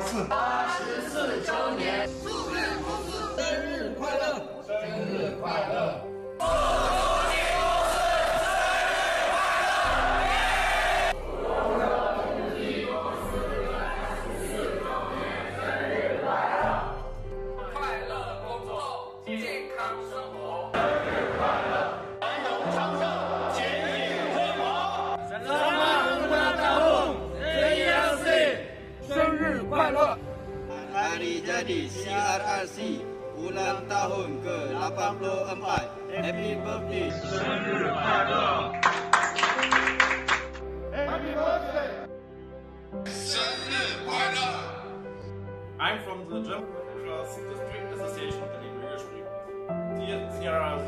四八十四周年，祝愿公司生日快乐，生日快乐。快乐！工作，健康生活，生日快乐！活。Hari jadi CRRC ulang tahun ke-84. Happy birthday. I'm from the German Class District Association of the Bürgerspiel. Dear CRRC